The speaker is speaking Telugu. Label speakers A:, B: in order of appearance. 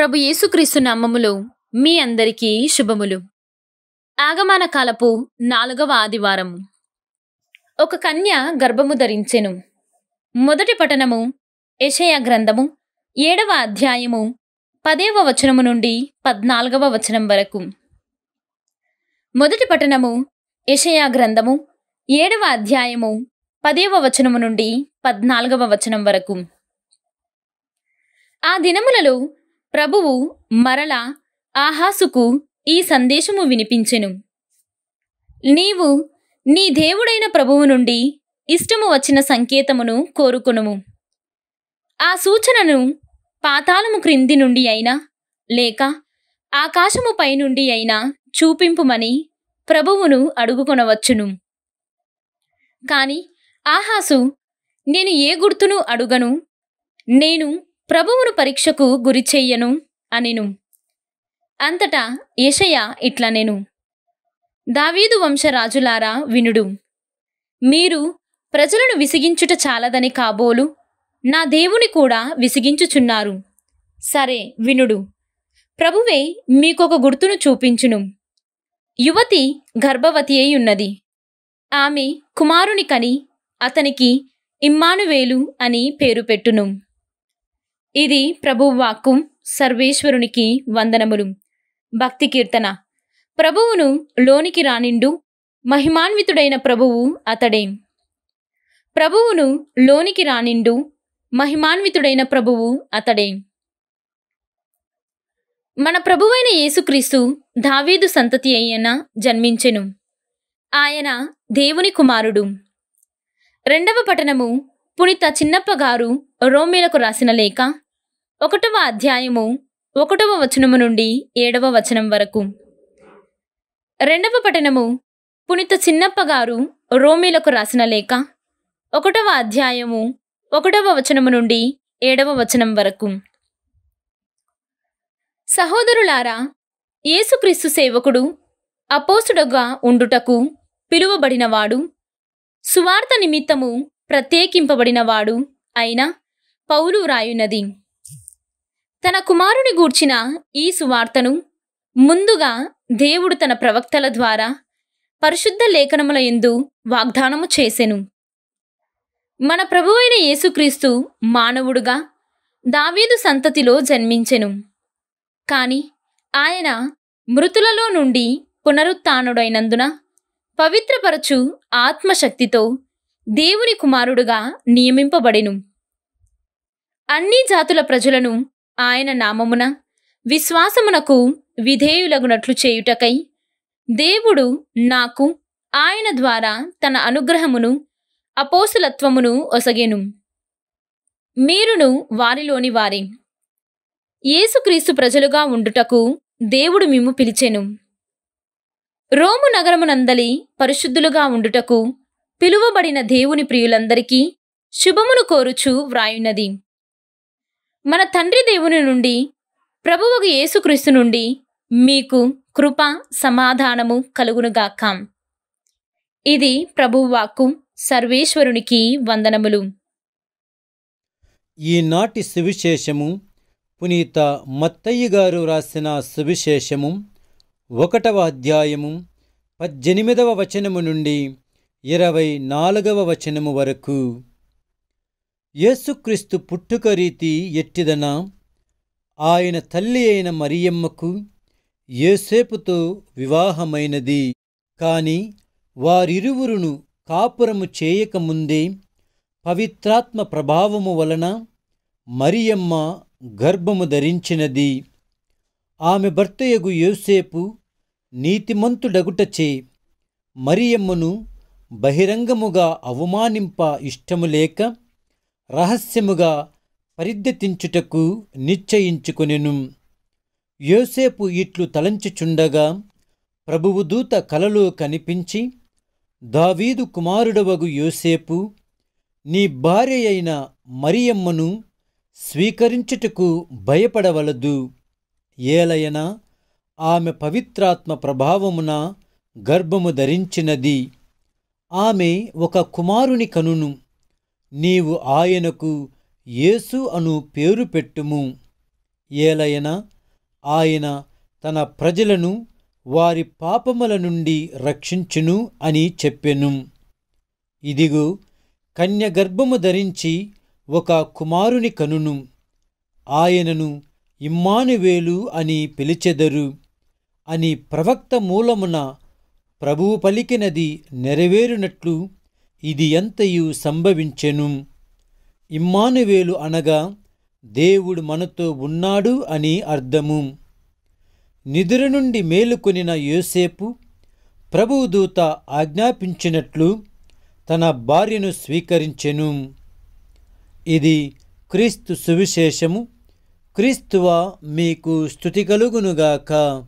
A: ప్రభు యేసుక్రీస్తు నామములో మీ అందరికీ శుభములు. ఆగమన కాలపు నాలుగవ ఆదివారము. ఒక కన్య గర్భము ధరించెను. మొదటి పఠనము యెషయా గ్రంథము ఏడవ అధ్యాయము పదేవ వచనము నుండి పద్నాలుగవ వచనం వరకు. మొదటి పఠనము యెషయా గ్రంథము ఏడవ అధ్యాయము పదేవ వచనము నుండి పద్నాలుగవ వచనం వరకు. ఆ దినములలో ప్రభువు మరల ఆహాసుకు ఈ సందేశము వినిపించెను. నీవు నీ దేవుడైన ప్రభువు నుండి ఇష్టము వచ్చిన సంకేతమును కోరుకునుము. ఆ సూచనను పాతాళము క్రింది నుండి అయినా లేక ఆకాశము పైనుండి అయినా చూపింపుమని ప్రభువును అడుగుకొనవచ్చును. కాని ఆహాసు నేను ఏ గుర్తును అడుగను? నేను ప్రభువును పరీక్షకు గురి చెయ్యను అనెను. అంతటా ఏషయ ఇట్లనెను. దావీదు వంశరాజులారా వినుడు. మీరు ప్రజలను విసిగించుట చాలదని కాబోలు నా దేవుని కూడా విసిగించుచున్నారు. సరే వినుడు. ప్రభువే మీకొక గుర్తును చూపించును. యువతి గర్భవతి అయి ఉన్నది ఆమె కుమారుని కని అతనికి ఇమ్మానువేలు అని పేరు పెట్టును. ఇది ప్రభువాక్కు సర్వేశ్వరునికి వందనములు. భక్తి కీర్తన. ప్రభువును లోనికి రానిండు మహిమాన్వితుడైన ప్రభువు అతడే. ప్రభువును లోనికి రానిండు మహిమాన్వితుడైన ప్రభువు అతడే. మన ప్రభువైన యేసుక్రీస్తు దావీదు సంతతి అయిన జన్మించెను. ఆయన దేవుని కుమారుడు. రెండవ పఠనము పునిత చిన్నప్ప గారు రోమేలకు రాసిన లేఖ ఒకటవ అధ్యాయము ఒకటవ వచనము నుండి ఏడవ వచనం వరకు. రెండవ పఠనము పునిత చిన్నప్ప గారు రోమేలకు రాసిన లేఖ ఒకటవ అధ్యాయము ఒకటవ వచనము నుండి ఏడవ వచనం వరకు. సహోదరులారా యేసుక్రీస్తు సేవకుడు అపోసుడుగా ఉండుటకు పిలువబడినవాడు సువార్త నిమిత్తము ప్రత్యేకింపబడినవాడు అయిన పౌలు వ్రాయున్నది తన కుమారుని గూర్చిన ఈ సువార్తను ముందుగా దేవుడు తన ప్రవక్తల ద్వారా పరిశుద్ధ లేఖనముల ఎందు వాగ్దానము చేసెను. మన ప్రభువైన యేసుక్రీస్తు మానవుడుగా దావీదు సంతతిలో జన్మించెను. కాని ఆయన మృతులలో నుండి పునరుత్డైనందున పవిత్రపరచు ఆత్మశక్తితో దేవుని కుమారుడుగా నియమింపబడెను. అన్ని జాతుల ప్రజలను ఆయన నామమున విశ్వాసమునకు విధేయులగునట్లు చేయుటకై దేవుడు నాకు ఆయన ద్వారా తన అనుగ్రహమును అపోసులత్వమును ఒసగెను. మీరును వారిలోని వారే. యేసుక్రీస్తు ప్రజలుగా ఉండుటకు దేవుడు మిమ్ము పిలిచెను. రోము నగరమునందలి పరిశుద్ధులుగా ఉండుటకు పిలువబడిన దేవుని ప్రియులందరికీ శుభమును కోరుచు వ్రాయున్నది. మన తండ్రి దేవుని నుండి ప్రభువుకు యేసుక్రీస్తు నుండి మీకు కృప సమాధానము కలుగునుగాక. ఇది ప్రభువాకు సర్వేశ్వరునికి వందనములు.
B: ఈనాటి సువిశేషము పునీత మత్తయ్య గారు రాసిన సువిశేషము ఒకటవ అధ్యాయము పద్దెనిమిదవ వచనము నుండి ఇరవై నాలుగవ వచనము వరకు. యేసుక్రీస్తు పుట్టుక రీతి ఎట్టిదన? ఆయన తల్లి అయిన మరియమ్మకు ఏసేపుతో వివాహమైనది. కాని వారిరువురును కాపురము చేయకముందే పవిత్రాత్మ ప్రభావము వలన మరియమ్మ గర్భము ధరించినది. ఆమె భర్తయగు యోసేపు నీతిమంతుడగుటచే మరియమ్మను బహిరంగముగా అవమానింప ఇష్టము లేక రహస్యముగా పరిద్దెతించుటకు నిశ్చయించుకొనెను. యోసేపు ఇట్లు తలంచుచుండగా ప్రభువు దూత కలలో కనిపించి దావీదు కుమారుడవగు యోసేపు నీ భార్య అయిన మరియమ్మను స్వీకరించుటకు భయపడవలదు. ఏలయన ఆమె పవిత్రాత్మ ప్రభావమున గర్భము ధరించినది. ఆమె ఒక కుమారుని కనును. నీవు ఆయనకు యేసు అను పేరు పెట్టుము. ఏలయన ఆయన తన ప్రజలను వారి పాపముల నుండి రక్షించును అని చెప్పెను. ఇదిగో కన్య గర్భము ధరించి ఒక కుమారుని కనును. ఆయనను ఇమ్మానువేలు అని పిలిచెదరు. అని ప్రవక్త మూలమున ప్రభువు పలికినది నెరవేరునట్లు ఇది ఎంతయు సంభవించెను. ఇమ్మానువేలు అనగా దేవుడు మనతో ఉన్నాడు అని అర్థము. నిద్ర నుండి మేలుకొనిన యోసేపు ప్రభువు దూత ఆజ్ఞాపించినట్లు తన భార్యను స్వీకరించెను. ఇది క్రీస్తు సువిశేషము. క్రీస్తువ మీకు స్థుతి కలుగునుగాక.